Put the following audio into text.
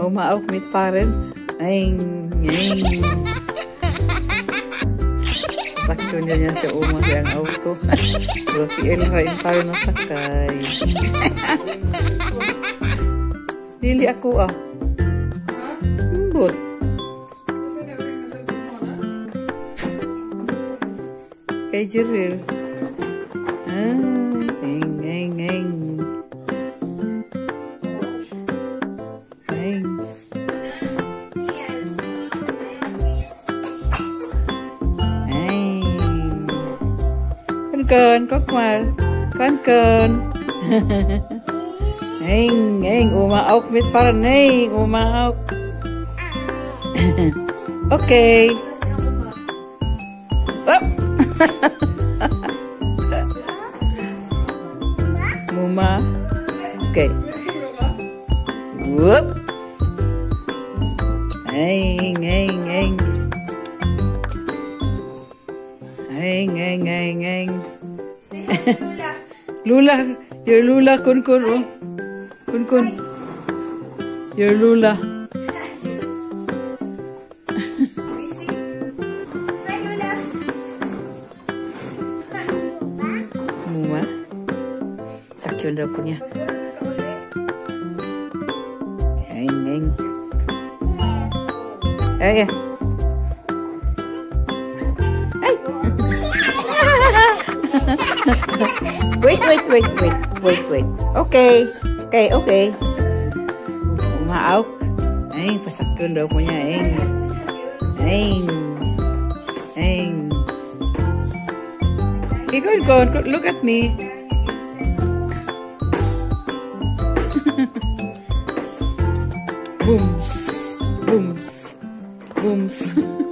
Umaok mit Farel. Ay, ay. Sasakyan niya niya siya uma sa ang auto. Pero tiil rain tayo na sakay. Lili ako ah. Mbot. Kay Jeril. Ah. Con cơn, có quà. Con cơn. Eng, eng, oma ook met vallen. Nee, oma ook. Oké. Op. Mama. Oké. Whoop. Eng, eng, eng. Eng, eng, eng, eng. Lula, your Lula, kun kun, oh. Kun kun. Your Lula. Muma. Sakyon daw po niya. Eng, eng. Ay, ay. Ay! Wait, wait, wait, wait, wait, wait. Okay. Okay, okay. Umaok. Ay, pasakyon daw po niya. Eng. Eng. Eng. Okay, good, good, good. Look at me. Booms. Booms. Booms.